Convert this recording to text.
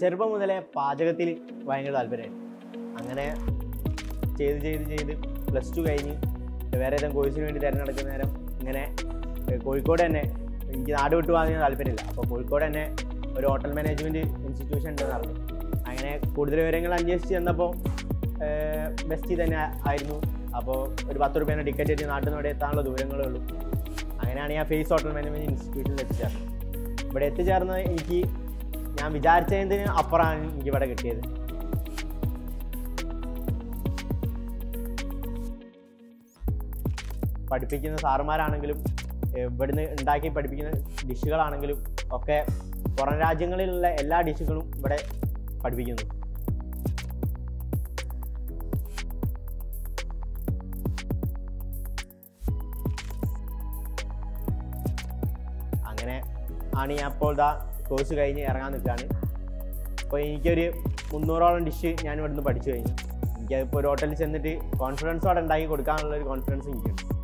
ചെറുപ്പം മുതലേ പാചകത്തിൽ ഭയങ്കര താല്പര്യമായിരുന്നു അങ്ങനെ ചെയ്ത് ചെയ്ത് ചെയ്ത് പ്ലസ് ടു കഴിഞ്ഞ് വേറെ ഏതെങ്കിലും കോഴ്സിന് വേണ്ടി തിരഞ്ഞെടുക്കുന്ന നേരം ഇങ്ങനെ കോഴിക്കോട് തന്നെ എനിക്ക് നാട് വിട്ടു പോകാൻ താല്പര്യമില്ല. അപ്പോൾ കോഴിക്കോട് തന്നെ ഒരു ഹോട്ടൽ മാനേജ്മെന്റ് ഇൻസ്റ്റിറ്റ്യൂഷൻ ഉണ്ടെന്ന് പറഞ്ഞു. അങ്ങനെ കൂടുതൽ വിവരങ്ങൾ അന്വേഷിച്ച് ചെന്നപ്പോൾ ബെസ്റ്റ് തന്നെ ആയിരുന്നു. അപ്പോൾ ഒരു പത്ത് റുപ്യേന്റെ ടിക്കറ്റ് എടുത്ത് നാട്ടിൽ നിന്ന് ഇവിടെ എത്താനുള്ള ദൂരങ്ങളേ ഉള്ളൂ. അങ്ങനെയാണ് ഞാൻ ഫേസ് ഹോട്ടൽ മാനേജ്മെന്റ് ഇൻസ്റ്റിറ്റ്യൂഷനിൽ എത്തിച്ചേർന്നത്. ഇവിടെ എത്തിച്ചേർന്നത് എനിക്ക് ഞാൻ വിചാരിച്ചതിന് അപ്പുറമാണ് എനിക്ക് ഇവിടെ കിട്ടിയത്. പഠിപ്പിക്കുന്ന സാറുമാരാണെങ്കിലും ഇവിടുന്ന് ഉണ്ടാക്കി പഠിപ്പിക്കുന്ന ഡിഷുകളാണെങ്കിലും ഒക്കെ പുറം രാജ്യങ്ങളിലുള്ള എല്ലാ ഡിഷുകളും ഇവിടെ പഠിപ്പിക്കുന്നു. അങ്ങനെ ആണ് ഞാൻ ഇപ്പോൾ ഇതാ കോഴ്സ് കഴിഞ്ഞ് ഇറങ്ങാൻ നിൽക്കുകയാണ്. അപ്പോൾ എനിക്കൊരു മുന്നൂറോളം ഡിഷ് ഞാൻ ഇവിടുന്ന് പഠിച്ചു കഴിഞ്ഞു. എനിക്കതിപ്പോൾ ഒരു ഹോട്ടലിൽ ചെന്നിട്ട് കോൺഫിഡൻസോടെ ഉണ്ടാക്കി കൊടുക്കാനുള്ള ഒരു കോൺഫിഡൻസ് എനിക്കുണ്ട്.